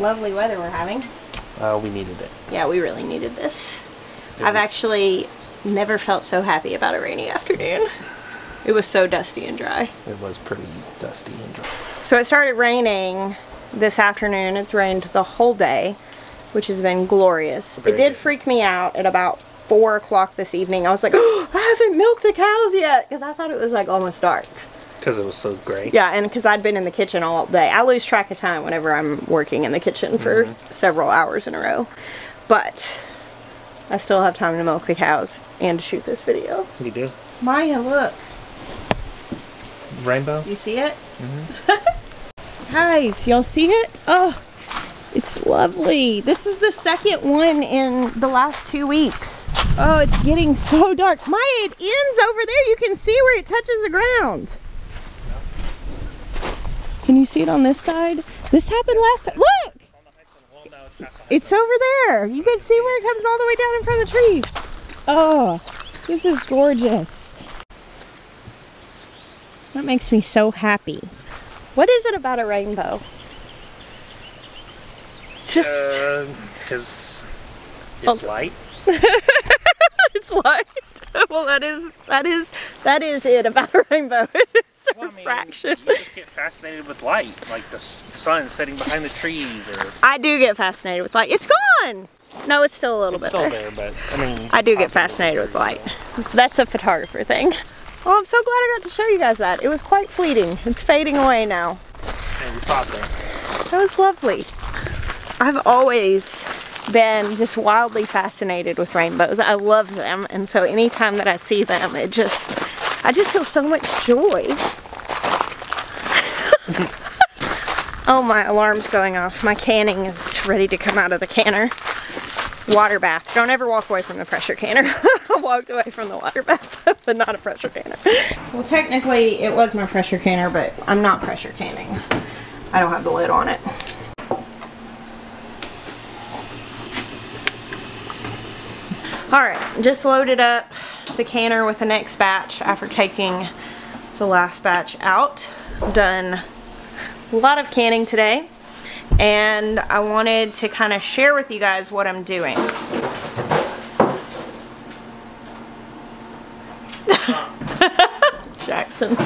lovely weather we're having. Uh, we needed it. Yeah, we really needed this. It I've was- actually never felt so happy about a rainy afternoon. It was so dusty and dry. It was pretty dusty and dry. So it started raining this afternoon. It's rained the whole day, which has been glorious. Very it did good. freak me out at about four o'clock this evening. I was like, oh, I haven't milked the cows yet because I thought it was like almost dark. Because it was so gray. Yeah, and because I'd been in the kitchen all day. I lose track of time whenever I'm working in the kitchen for several hours in a row. But I still have time to milk the cows and to shoot this video. You do? Maya, look. Rainbow? You see it? Mhm. Guys, y'all see it? Oh, it's lovely. This is the second one in the last two weeks. Oh, it's getting so dark. Maya, it ends over there. You can see where it touches the ground. Can you see it on this side? This happened last time. Look! It's over there. You can see where it comes all the way down in front of the trees. Oh, this is gorgeous. That makes me so happy. What is it about a rainbow? Just uh, Because Oh. it's light. it's light. well, that is that is that is it about a rainbow. it's a Well, I mean, refraction. You just get fascinated with light, like the sun setting behind the trees, or I do get fascinated with light. It's gone. No, it's still a little it's bit still there. there, but I mean. I do get fascinated with so- light. That's a photographer thing. Oh, I'm so glad I got to show you guys that. It was quite fleeting. It's fading away now. And we thought there. That was lovely. I've always been just wildly fascinated with rainbows. I love them, and so anytime that I see them, it just, I just feel so much joy. oh, my alarm's going off. My canning is ready to come out of the canner. Water bath. Don't ever walk away from the pressure canner. I walked away from the water bath, but not a pressure canner. Well, technically, it was my pressure canner, but I'm not pressure canning. I don't have the lid on it. Alright, just loaded up the canner with the next batch after taking the last batch out. Done a lot of canning today and I wanted to kind of share with you guys what I'm doing. Jackson.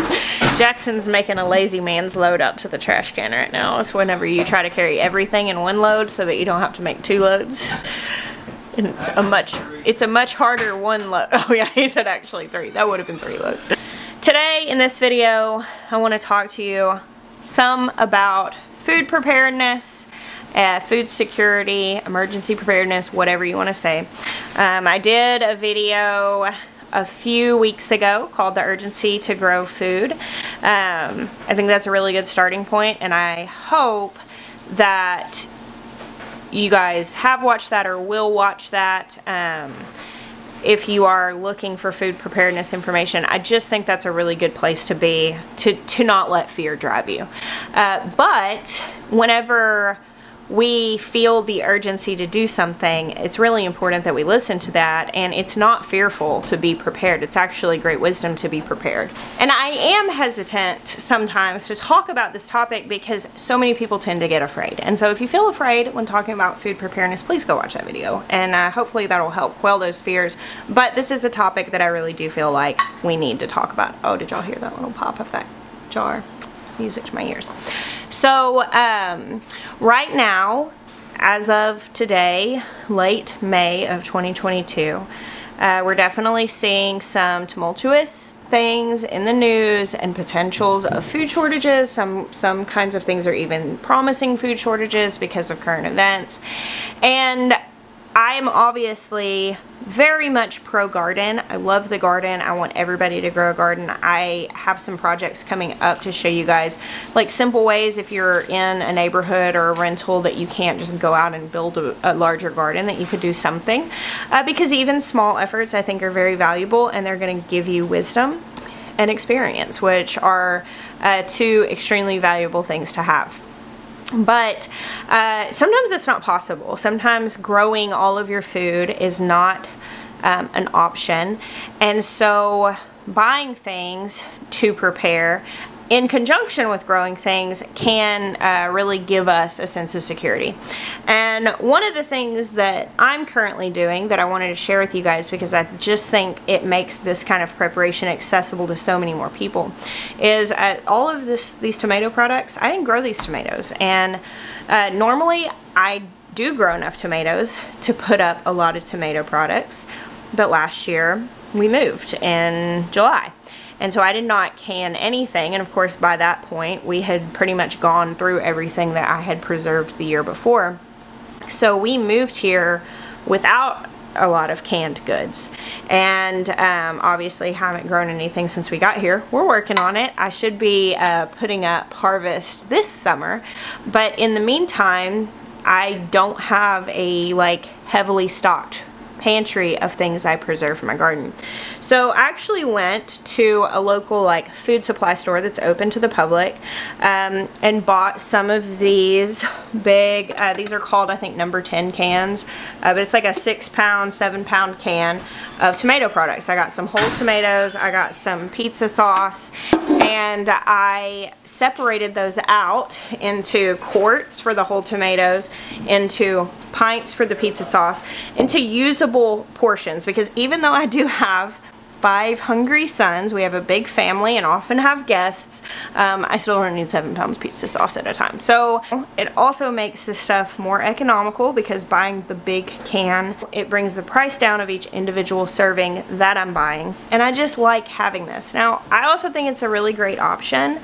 Jackson's making a lazy man's load up to the trash can right now. It's whenever you try to carry everything in one load so that you don't have to make two loads. And it's a much it's a much harder one load. Oh yeah, he said actually three. That would have been three loads. Today in this video, I want to talk to you some about food preparedness, uh, food security, emergency preparedness, whatever you want to say. Um, I did a video a few weeks ago called The Urgency to Grow Food. Um, I think that's a really good starting point and I hope that you guys have watched that or will watch that. Um, if you are looking for food preparedness information, I just think that's a really good place to be to, to not let fear drive you. Uh, but whenever we feel the urgency to do something, it's really important that we listen to that and it's not fearful to be prepared. It's actually great wisdom to be prepared. And I am hesitant sometimes to talk about this topic because so many people tend to get afraid. And so if you feel afraid when talking about food preparedness, please go watch that video and uh, hopefully that'll help quell those fears. But this is a topic that I really do feel like we need to talk about. Oh, did y'all hear that little pop of that jar? Music to my ears. So, um, right now, as of today, late May of 2022, uh, we're definitely seeing some tumultuous things in the news and potentials of food shortages. Some some kinds of things are even promising food shortages because of current events. And I am obviously very much pro garden. I love the garden. I want everybody to grow a garden. I have some projects coming up to show you guys like simple ways if you're in a neighborhood or a rental that you can't just go out and build a, a larger garden that you could do something. Uh, because even small efforts I think are very valuable and they're going to give you wisdom and experience which are uh, two extremely valuable things to have but uh, sometimes it's not possible. Sometimes growing all of your food is not um, an option, and so buying things to prepare in conjunction with growing things can uh, really give us a sense of security. And one of the things that I'm currently doing that I wanted to share with you guys because I just think it makes this kind of preparation accessible to so many more people is uh, all of this these tomato products. I didn't grow these tomatoes and uh, normally I do grow enough tomatoes to put up a lot of tomato products but last year we moved in July and so I did not can anything. And of course, by that point, we had pretty much gone through everything that I had preserved the year before. So we moved here without a lot of canned goods and um, obviously haven't grown anything since we got here we're working on it I should be uh, putting up harvest this summer but in the meantime I don't have a like heavily stocked pantry of things I preserve for my garden. So I actually went to a local like food supply store that's open to the public um, and bought some of these big, uh, these are called I think number 10 cans, uh, but it's like a six pound, seven pound can of tomato products. I got some whole tomatoes, I got some pizza sauce, and I separated those out into quarts for the whole tomatoes, into pints for the pizza sauce, into usable portions because even though I do have five hungry sons. We have a big family and often have guests. Um, I still don't need seven pounds pizza sauce at a time. So it also makes this stuff more economical because buying the big can, it brings the price down of each individual serving that I'm buying. And I just like having this. Now, I also think it's a really great option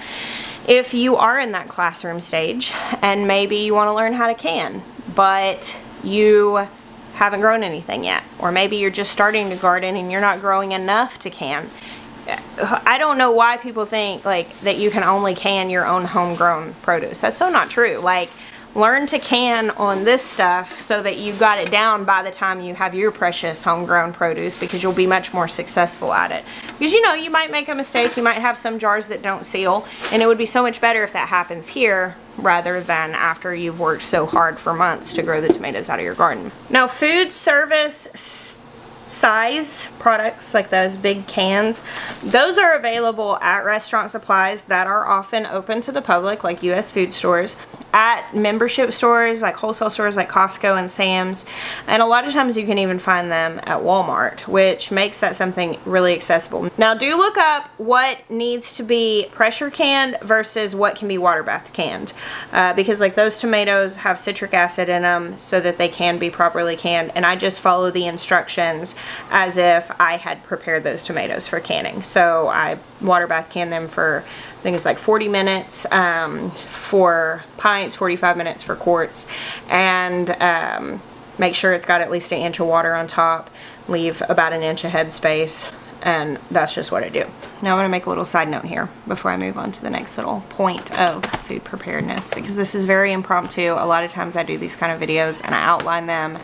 if you are in that classroom stage and maybe you want to learn how to can, but you haven't grown anything yet. Or maybe you're just starting to garden and you're not growing enough to can. I don't know why people think like that you can only can your own homegrown produce. That's so not true. Like learn to can on this stuff so that you've got it down by the time you have your precious homegrown produce because you'll be much more successful at it. Because you know, you might make a mistake, you might have some jars that don't seal, and it would be so much better if that happens here rather than after you've worked so hard for months to grow the tomatoes out of your garden. Now food service size products like those big cans those are available at restaurant supplies that are often open to the public like US food stores at membership stores like wholesale stores like Costco and Sam's and a lot of times you can even find them at Walmart which makes that something really accessible. Now do look up what needs to be pressure canned versus what can be water bath canned uh, because like those tomatoes have citric acid in them so that they can be properly canned and I just follow the instructions as if I had prepared those tomatoes for canning. So I water bath can them for things like 40 minutes um, for pints, 45 minutes for quarts, and um, make sure it's got at least an inch of water on top. Leave about an inch of head space and that's just what I do. Now I'm going to make a little side note here before I move on to the next little point of food preparedness because this is very impromptu. A lot of times I do these kind of videos and I outline them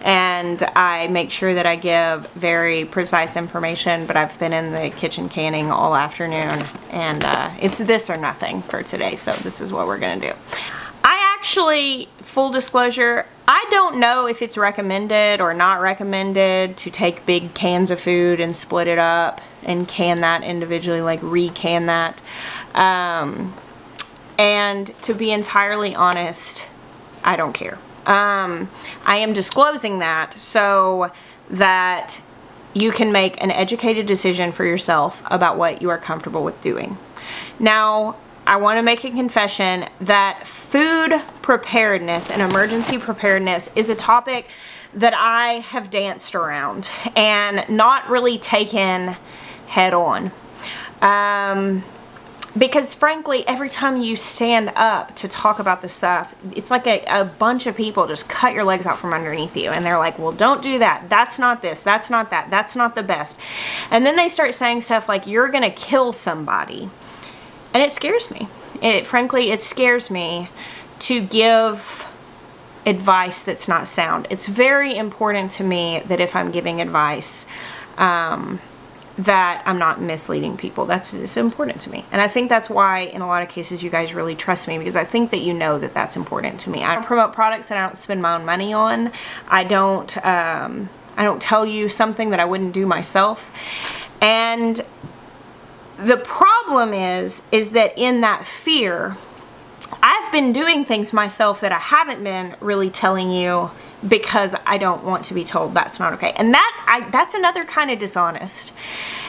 and I make sure that I give very precise information but I've been in the kitchen canning all afternoon and uh, it's this or nothing for today so this is what we're going to do. Actually, full disclosure, I don't know if it's recommended or not recommended to take big cans of food and split it up and can that individually, like re-can that. Um, and to be entirely honest, I don't care. Um, I am disclosing that so that you can make an educated decision for yourself about what you are comfortable with doing. Now, I want to make a confession that food preparedness and emergency preparedness is a topic that I have danced around and not really taken head on. Um, because frankly, every time you stand up to talk about this stuff, it's like a, a, bunch of people just cut your legs out from underneath you. And they're like, well, don't do that. That's not this. That's not that. That's not the best. And then they start saying stuff like, you're going to kill somebody. And it scares me. It frankly, it scares me to give advice that's not sound. It's very important to me that if I'm giving advice, um, that I'm not misleading people. That's it's important to me. And I think that's why in a lot of cases you guys really trust me because I think that you know that that's important to me. I don't promote products that I don't spend my own money on. I don't um, I don't tell you something that I wouldn't do myself. And the problem is, is that in that fear, I've been doing things myself that I haven't been really telling you because I don't want to be told that's not okay. And that I that's another kind of dishonest.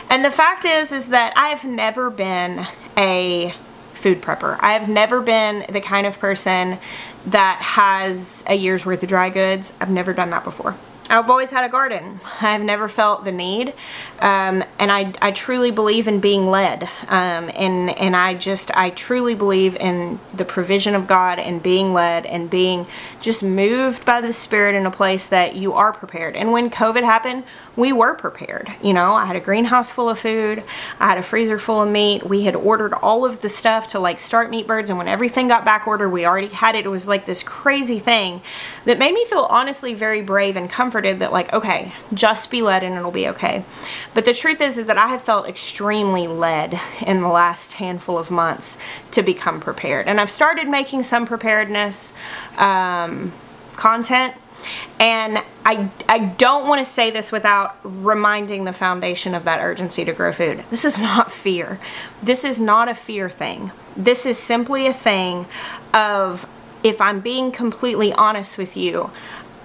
And the fact is is that I've never been a food prepper. I've never been the kind of person that has a year's worth of dry goods. I've never done that before. I've always had a garden. I've never felt the need. Um, and I, I truly believe in being led. Um, and, and I just, I truly believe in the provision of God and being led and being just moved by the Spirit in a place that you are prepared. And when COVID happened, we were prepared. You know, I had a greenhouse full of food. I had a freezer full of meat. We had ordered all of the stuff to like start meat birds. And when everything got back ordered, we already had it. It was like this crazy thing that made me feel honestly very brave and comforted that like, okay, just be led and it'll be okay. But the truth is, is that I have felt extremely led in the last handful of months to become prepared. And I've started making some preparedness um, content and I, I don't want to say this without reminding the foundation of that urgency to grow food. This is not fear. This is not a fear thing. This is simply a thing of, if I'm being completely honest with you,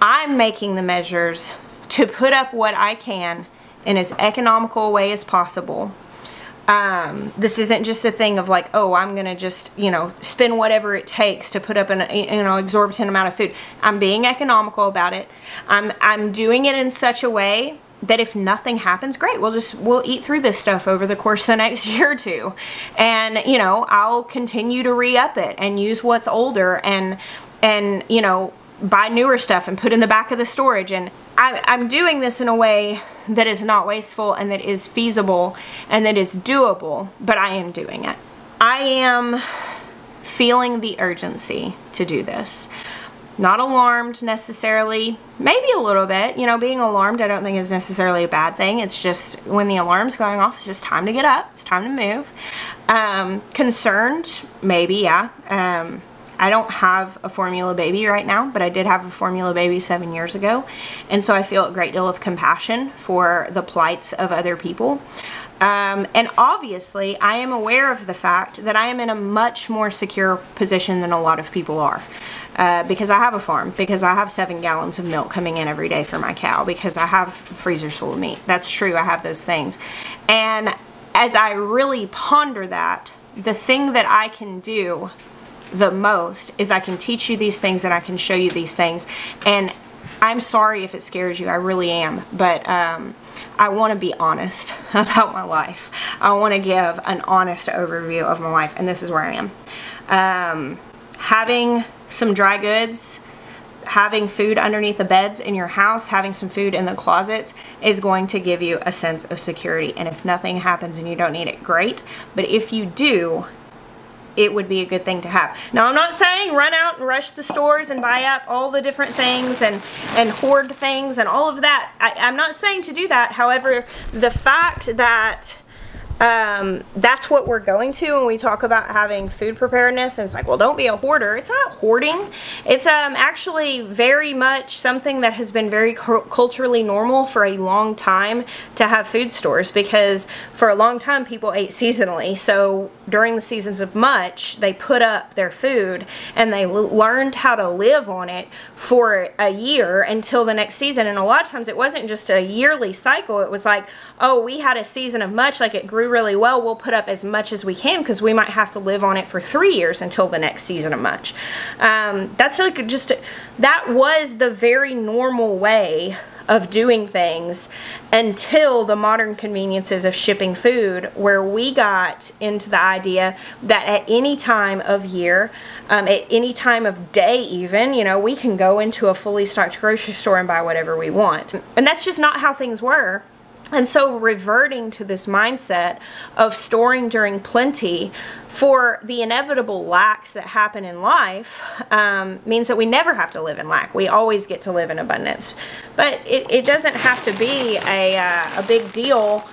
I'm making the measures to put up what I can in as economical a way as possible. Um, this isn't just a thing of like, oh, I'm going to just, you know, spend whatever it takes to put up an, you know, exorbitant amount of food. I'm being economical about it. I'm, I'm doing it in such a way that if nothing happens, great, we'll just, we'll eat through this stuff over the course of the next year or two. And, you know, I'll continue to re-up it and use what's older and, and, you know, buy newer stuff and put in the back of the storage and I, I'm doing this in a way that is not wasteful and that is feasible and that is doable but I am doing it. I am feeling the urgency to do this. Not alarmed necessarily, maybe a little bit. You know, being alarmed I don't think is necessarily a bad thing. It's just when the alarm's going off, it's just time to get up. It's time to move. Um, concerned, maybe, yeah. Um, I don't have a formula baby right now, but I did have a formula baby seven years ago. And so I feel a great deal of compassion for the plights of other people. Um, and obviously, I am aware of the fact that I am in a much more secure position than a lot of people are. Uh, because I have a farm, because I have seven gallons of milk coming in every day for my cow, because I have freezers full of meat. That's true, I have those things. And as I really ponder that, the thing that I can do the most is I can teach you these things and I can show you these things. And I'm sorry if it scares you, I really am. But um, I want to be honest about my life. I want to give an honest overview of my life, and this is where I am. Um, having some dry goods, having food underneath the beds in your house, having some food in the closets is going to give you a sense of security. And if nothing happens and you don't need it, great. But if you do, it would be a good thing to have. Now I'm not saying run out and rush the stores and buy up all the different things and, and hoard things and all of that. I, I'm not saying to do that. However, the fact that um, that's what we're going to when we talk about having food preparedness. And it's like, well, don't be a hoarder. It's not hoarding. It's um, actually very much something that has been very culturally normal for a long time to have food stores because for a long time people ate seasonally. So during the seasons of much, they put up their food and they learned how to live on it for a year until the next season. And a lot of times it wasn't just a yearly cycle. It was like, oh, we had a season of much, like it grew really well, we'll put up as much as we can because we might have to live on it for three years until the next season of much. Um, that's like just, that was the very normal way of doing things until the modern conveniences of shipping food where we got into the idea that at any time of year um, at any time of day even you know we can go into a fully stocked grocery store and buy whatever we want and that's just not how things were and so reverting to this mindset of storing during plenty for the inevitable lacks that happen in life um, means that we never have to live in lack. We always get to live in abundance. But it, it doesn't have to be a, uh, a big deal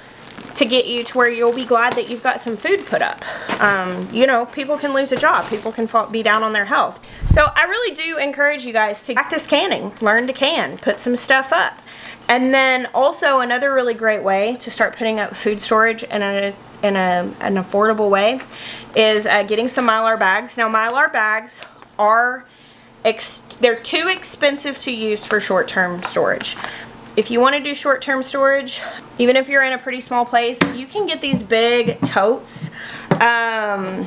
to get you to where you'll be glad that you've got some food put up. Um, you know, people can lose a job. People can fall, be down on their health. So I really do encourage you guys to practice canning. Learn to can. Put some stuff up. And then also another really great way to start putting up food storage in a in a, an affordable way is uh, getting some Mylar bags. Now Mylar bags are they're too expensive to use for short-term storage. If you want to do short-term storage, even if you're in a pretty small place, you can get these big totes. Um,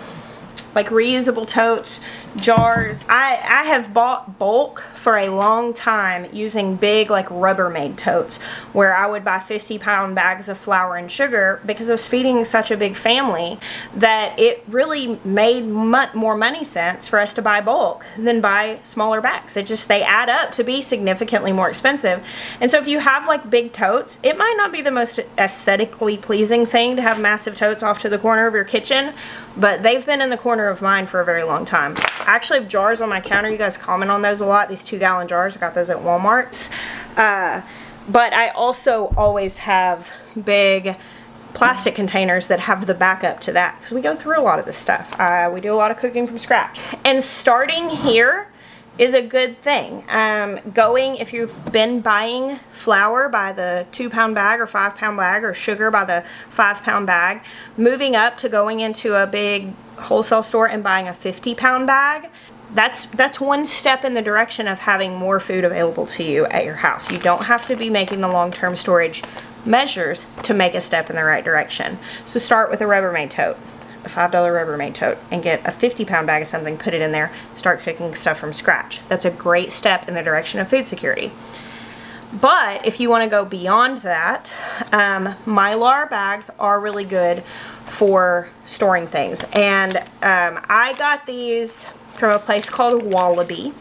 like reusable totes, jars. I, I have bought bulk for a long time using big like Rubbermaid totes where I would buy 50 pound bags of flour and sugar because I was feeding such a big family that it really made much more money sense for us to buy bulk than buy smaller bags. It just, they add up to be significantly more expensive. And so if you have like big totes, it might not be the most aesthetically pleasing thing to have massive totes off to the corner of your kitchen, but they've been in the corner of mine for a very long time. Actually have jars on my counter. You guys comment on those a lot. These two gallon jars. I got those at Walmart's. Uh, but I also always have big plastic containers that have the backup to that because we go through a lot of this stuff. Uh, we do a lot of cooking from scratch. And starting here is a good thing. Um, going, if you've been buying flour by the two pound bag or five pound bag or sugar by the five pound bag, moving up to going into a big wholesale store and buying a 50 pound bag, that's that's one step in the direction of having more food available to you at your house. You don't have to be making the long-term storage measures to make a step in the right direction. So start with a Rubbermaid tote a $5 Rubbermaid tote and get a 50 pound bag of something, put it in there, start cooking stuff from scratch. That's a great step in the direction of food security. But if you want to go beyond that, um, Mylar bags are really good for storing things. And um, I got these from a place called Wallaby.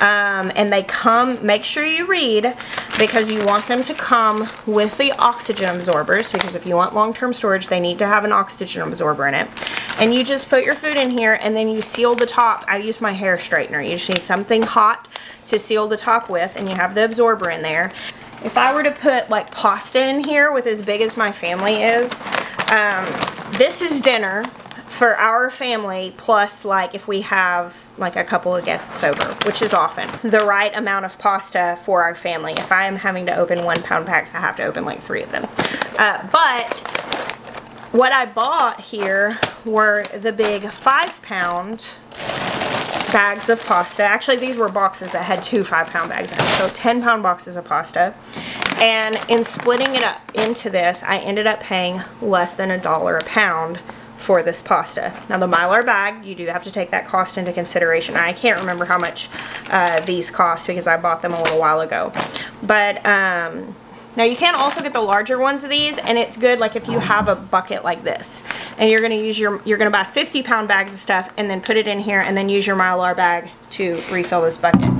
Um, and they come, make sure you read because you want them to come with the oxygen absorbers because if you want long-term storage, they need to have an oxygen absorber in it. And you just put your food in here and then you seal the top. I use my hair straightener. You just need something hot to seal the top with and you have the absorber in there. If I were to put like pasta in here with as big as my family is, um, this is dinner for our family plus like if we have like a couple of guests over which is often the right amount of pasta for our family. If I am having to open one pound packs I have to open like three of them. Uh, but what I bought here were the big five pound bags of pasta. Actually these were boxes that had two five pound bags in them so 10 pound boxes of pasta. And in splitting it up into this I ended up paying less than a dollar a pound for this pasta. Now the Mylar bag, you do have to take that cost into consideration. I can't remember how much uh, these cost because I bought them a little while ago. But um, now you can also get the larger ones of these and it's good like if you have a bucket like this and you're to use your, you're to buy 50 pound bags of stuff and then put it in here and then use your Mylar bag to refill this bucket.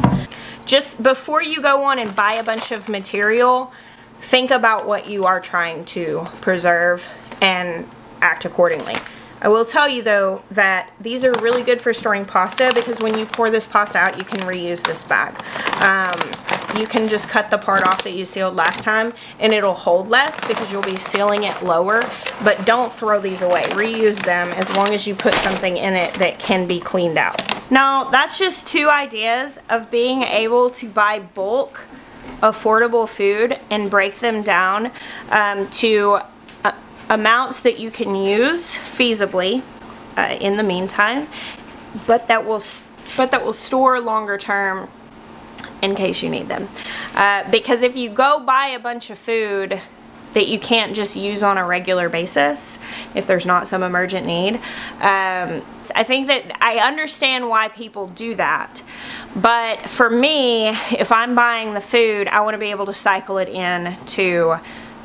Just before you go on and buy a bunch of material, think about what you are trying to preserve and act accordingly. I will tell you though that these are really good for storing pasta because when you pour this pasta out you can reuse this bag. Um, you can just cut the part off that you sealed last time and it'll hold less because you'll be sealing it lower but don't throw these away. Reuse them as long as you put something in it that can be cleaned out. Now that's just two ideas of being able to buy bulk affordable food and break them down um, to amounts that you can use feasibly uh, in the meantime, but that will but that will store longer term in case you need them. Uh, because if you go buy a bunch of food that you can't just use on a regular basis if there's not some emergent need. Um, I think that I understand why people do that. But for me, if I'm buying the food, I want to be able to cycle it in to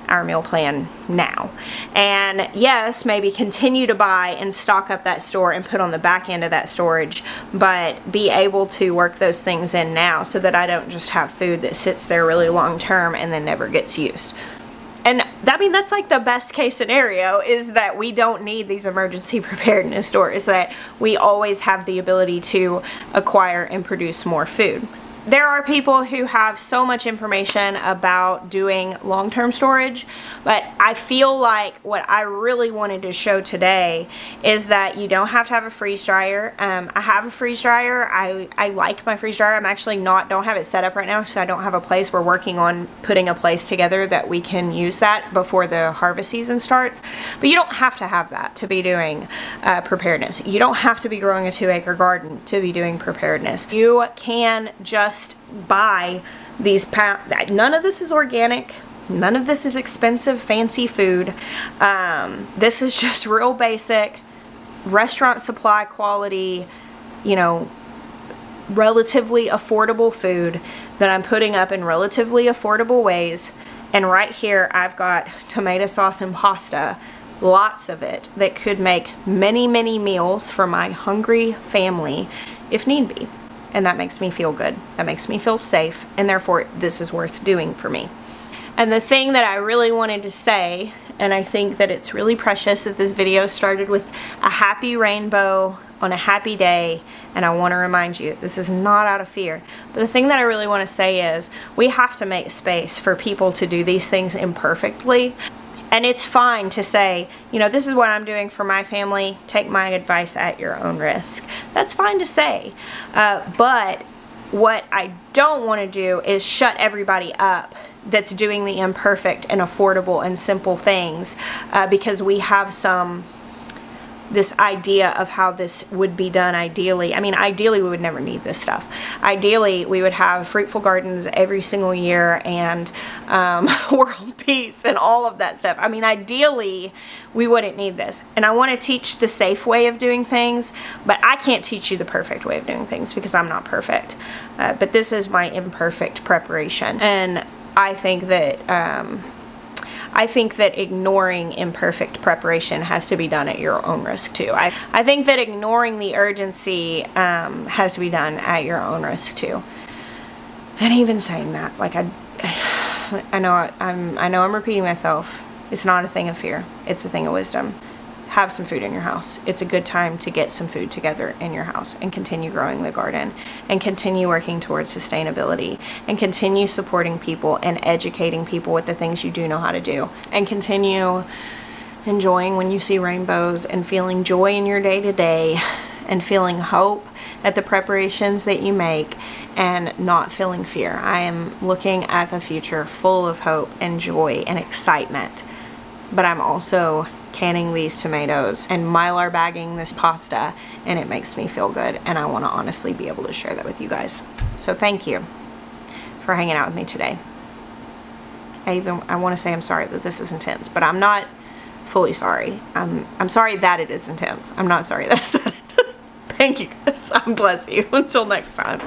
our meal plan now. And yes, maybe continue to buy and stock up that store and put on the back end of that storage, but be able to work those things in now so that I don't just have food that sits there really long term and then never gets used. And I mean, that's like the best case scenario is that we don't need these emergency preparedness stores, that we always have the ability to acquire and produce more food. There are people who have so much information about doing long-term storage, but I feel like what I really wanted to show today is that you don't have to have a freeze dryer. Um, I have a freeze dryer. I, I like my freeze dryer. I'm actually not, don't have it set up right now, so I don't have a place. We're working on putting a place together that we can use that before the harvest season starts. But you don't have to have that to be doing uh, preparedness. You don't have to be growing a two acre garden to be doing preparedness. You can just just buy these pound. None of this is organic. None of this is expensive, fancy food. Um, this is just real basic restaurant supply quality, you know, relatively affordable food that I'm putting up in relatively affordable ways. And right here, I've got tomato sauce and pasta, lots of it, that could make many, many meals for my hungry family if need be and that makes me feel good. That makes me feel safe, and therefore this is worth doing for me. And the thing that I really wanted to say, and I think that it's really precious that this video started with a happy rainbow on a happy day, and I want to remind you, this is not out of fear. But the thing that I really want to say is, we have to make space for people to do these things imperfectly. And it's fine to say, you know, this is what I'm doing for my family. Take my advice at your own risk. That's fine to say. Uh, but what I don't want to do is shut everybody up that's doing the imperfect and affordable and simple things uh, because we have some this idea of how this would be done ideally. I mean, ideally we would never need this stuff. Ideally we would have fruitful gardens every single year and um, world peace and all of that stuff. I mean, ideally we wouldn't need this. And I want to teach the safe way of doing things, but I can't teach you the perfect way of doing things because I'm not perfect. Uh, but this is my imperfect preparation. And I think that um, I think that ignoring imperfect preparation has to be done at your own risk too. I, I think that ignoring the urgency um, has to be done at your own risk too. And even saying that, like I, I know I'm, I know I'm repeating myself. It's not a thing of fear. It's a thing of wisdom have some food in your house. It's a good time to get some food together in your house and continue growing the garden and continue working towards sustainability and continue supporting people and educating people with the things you do know how to do and continue enjoying when you see rainbows and feeling joy in your day to day and feeling hope at the preparations that you make and not feeling fear. I am looking at the future full of hope and joy and excitement, but I'm also canning these tomatoes and mylar bagging this pasta and it makes me feel good and I want to honestly be able to share that with you guys. So thank you for hanging out with me today. I even I want to say I'm sorry that this is intense, but I'm not fully sorry. I'm I'm sorry that it is intense. I'm not sorry that I said it. Thank you guys. I'm bless you. Until next time.